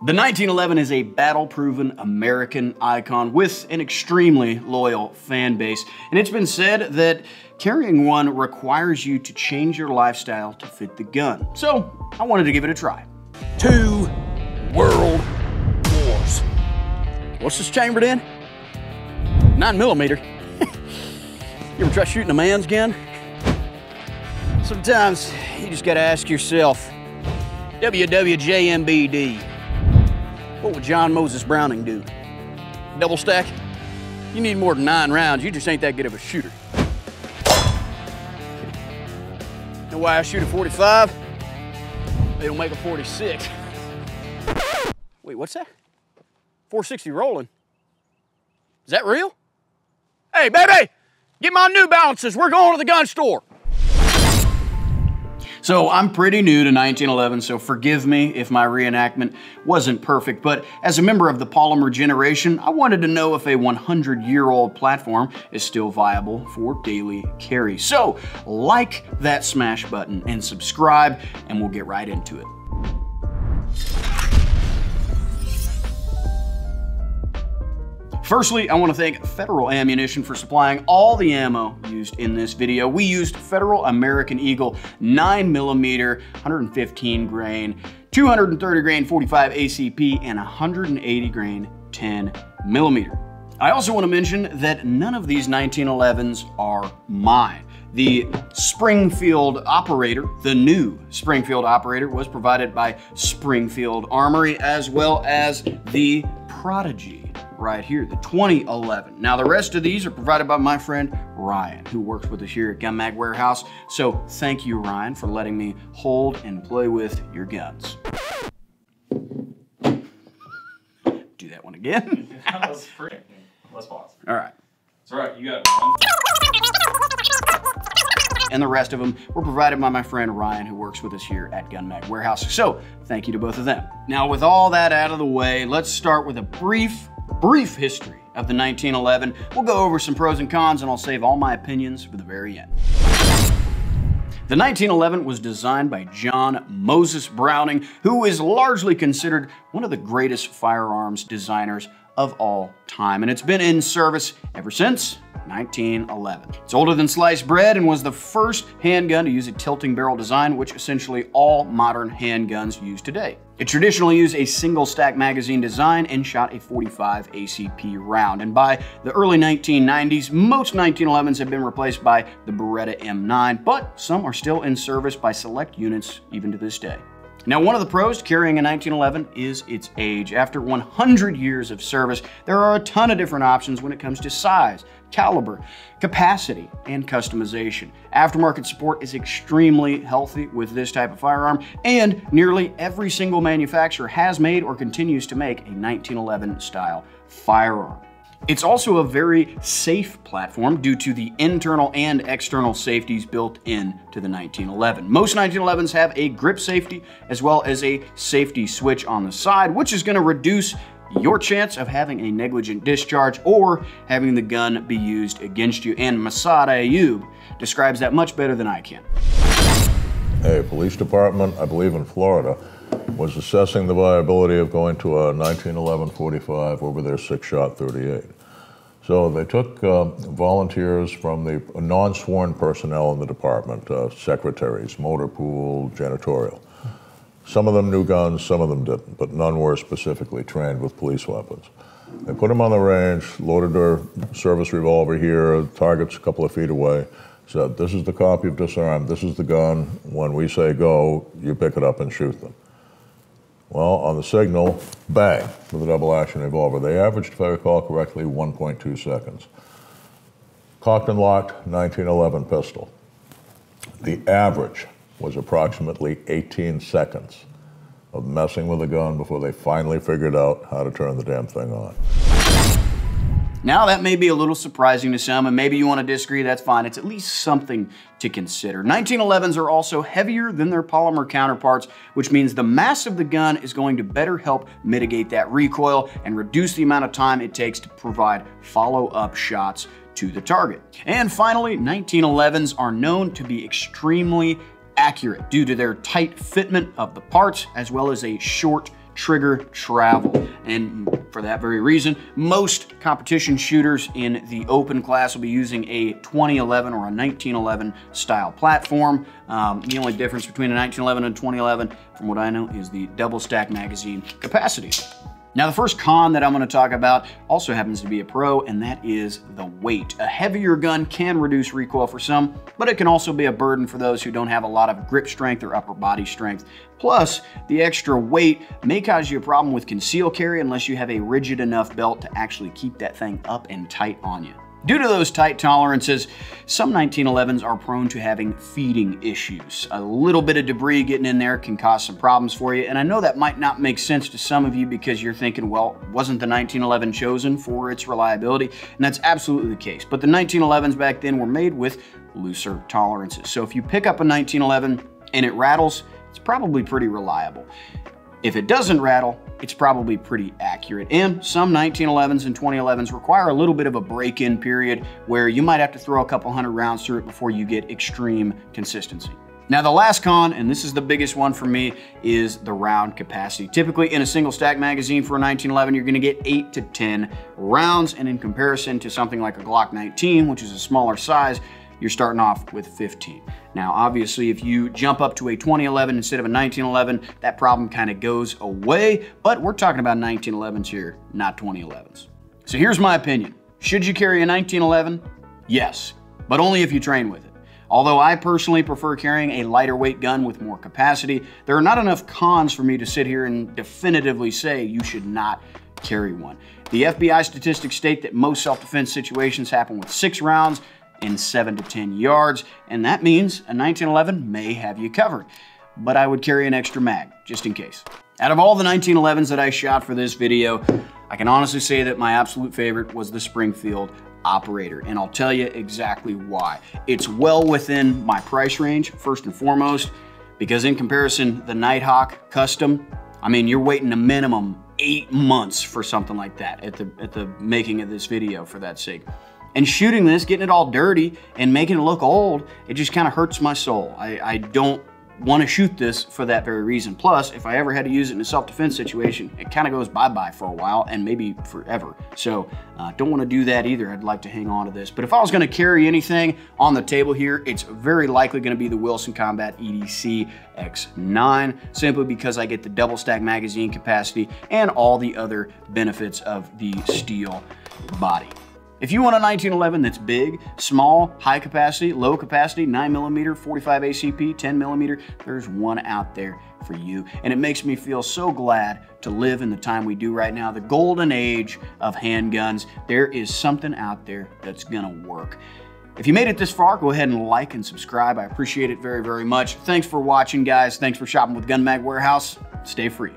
The 1911 is a battle-proven American icon with an extremely loyal fan base, and it's been said that carrying one requires you to change your lifestyle to fit the gun. So I wanted to give it a try. Two World Wars. What's this chambered in? Nine millimeter. you ever try shooting a man's gun? Sometimes you just gotta ask yourself, WWJMBD, what would John Moses Browning do? Double stack? You need more than nine rounds, you just ain't that good of a shooter. Know why I shoot a 45? They don't make a 46. Wait, what's that? 460 Rowland. Is that real? Hey, baby, get my New Balances. We're going to the gun store. So I'm pretty new to 1911, so forgive me if my reenactment wasn't perfect, but as a member of the polymer generation, I wanted to know if a 100-year-old platform is still viable for daily carry. So like that smash button and subscribe, and we'll get right into it. Firstly, I want to thank Federal Ammunition for supplying all the ammo used in this video. We used Federal American Eagle 9mm, 115 grain, 230 grain 45 ACP, and 180 grain 10 millimeter. I also want to mention that none of these 1911s are mine. The Springfield operator, the new Springfield operator, was provided by Springfield Armory as well as the Prodigy right here, the 2011. Now the rest of these are provided by my friend Ryan, who works with us here at Gun Mag Warehouse. So thank you, Ryan, for letting me hold and play with your guns. Do that one again. that was free. Let's pause. All right. It's all right. You got one. and the rest of them were provided by my friend Ryan, who works with us here at Gun Mag Warehouse. So thank you to both of them. Now, with all that out of the way, let's start with a brief brief history of the 1911. We'll go over some pros and cons, and I'll save all my opinions for the very end. The 1911 was designed by John Moses Browning, who is largely considered one of the greatest firearms designers of all time, and it's been in service ever since 1911. It's older than sliced bread and was the first handgun to use a tilting barrel design, which essentially all modern handguns use today. It traditionally used a single stack magazine design and shot a 45 ACP round. And by the early 1990s, most 1911s have been replaced by the Beretta M9, but some are still in service by select units even to this day. Now, one of the pros to carrying a 1911 is its age. After 100 years of service, there are a ton of different options when it comes to size, caliber, capacity, and customization. Aftermarket support is extremely healthy with this type of firearm, and nearly every single manufacturer has made or continues to make a 1911 style firearm. It's also a very safe platform due to the internal and external safeties built in to the 1911. Most 1911s have a grip safety as well as a safety switch on the side, which is going to reduce your chance of having a negligent discharge or having the gun be used against you. And Massad Ayoob describes that much better than I can. A police department, I believe in Florida, was assessing the viability of going to a 1911 45 over their six-shot 38. So they took uh, volunteers from the non-sworn personnel in the department, uh, secretaries, motor pool, janitorial. Some of them knew guns, some of them didn't, but none were specifically trained with police weapons. They put them on the range, loaded their service revolver here, targets a couple of feet away, said, this is the copy of disarm, this is the gun. When we say go, you pick it up and shoot them. Well, on the signal, bang, with a double action revolver. They averaged, if I recall correctly, 1.2 seconds. Cocked and locked, 1911 pistol. The average was approximately 18 seconds of messing with the gun before they finally figured out how to turn the damn thing on. Now, that may be a little surprising to some, and maybe you want to disagree, that's fine. It's at least something to consider. 1911s are also heavier than their polymer counterparts, which means the mass of the gun is going to better help mitigate that recoil and reduce the amount of time it takes to provide follow-up shots to the target. And finally, 1911s are known to be extremely accurate due to their tight fitment of the parts as well as a short trigger travel. And for that very reason, most competition shooters in the open class will be using a 2011 or a 1911 style platform. Um, the only difference between a 1911 and 2011, from what I know, is the double stack magazine capacity. Now, the first con that I'm going to talk about also happens to be a pro, and that is the weight. A heavier gun can reduce recoil for some, but it can also be a burden for those who don't have a lot of grip strength or upper body strength. Plus, the extra weight may cause you a problem with conceal carry unless you have a rigid enough belt to actually keep that thing up and tight on you. Due to those tight tolerances, some 1911s are prone to having feeding issues. A little bit of debris getting in there can cause some problems for you, and I know that might not make sense to some of you because you're thinking, well, wasn't the 1911 chosen for its reliability? And that's absolutely the case. But the 1911s back then were made with looser tolerances. So if you pick up a 1911 and it rattles, it's probably pretty reliable. If it doesn't rattle, it's probably pretty accurate. And some 1911s and 2011s require a little bit of a break-in period where you might have to throw a couple hundred rounds through it before you get extreme consistency. Now the last con, and this is the biggest one for me, is the round capacity. Typically in a single stack magazine for a 1911, you're gonna get eight to 10 rounds, and in comparison to something like a Glock 19, which is a smaller size, you're starting off with 15. Now, obviously, if you jump up to a 2011 instead of a 1911, that problem kind of goes away, but we're talking about 1911s here, not 2011s. So here's my opinion. Should you carry a 1911? Yes, but only if you train with it. Although I personally prefer carrying a lighter weight gun with more capacity, there are not enough cons for me to sit here and definitively say you should not carry one. The FBI statistics state that most self-defense situations happen with six rounds, in 7 to 10 yards, and that means a 1911 may have you covered. But I would carry an extra mag, just in case. Out of all the 1911s that I shot for this video, I can honestly say that my absolute favorite was the Springfield Operator, and I'll tell you exactly why. It's well within my price range, first and foremost, because in comparison, the Nighthawk Custom, I mean, you're waiting a minimum eight months for something like that at the, at the making of this video, for that sake. And shooting this, getting it all dirty and making it look old, it just kind of hurts my soul. I, I don't want to shoot this for that very reason. Plus, if I ever had to use it in a self-defense situation, it kind of goes bye-bye for a while and maybe forever. So uh, don't want to do that either. I'd like to hang on to this. But if I was going to carry anything on the table here, it's very likely going to be the Wilson Combat EDC X9, simply because I get the double stack magazine capacity and all the other benefits of the steel body. If you want a 1911 that's big, small, high capacity, low capacity, 9mm, 45 ACP, 10mm, there's one out there for you. And it makes me feel so glad to live in the time we do right now, the golden age of handguns. There is something out there that's gonna work. If you made it this far, go ahead and like and subscribe. I appreciate it very, very much. Thanks for watching, guys. Thanks for shopping with Gun Mag Warehouse. Stay free.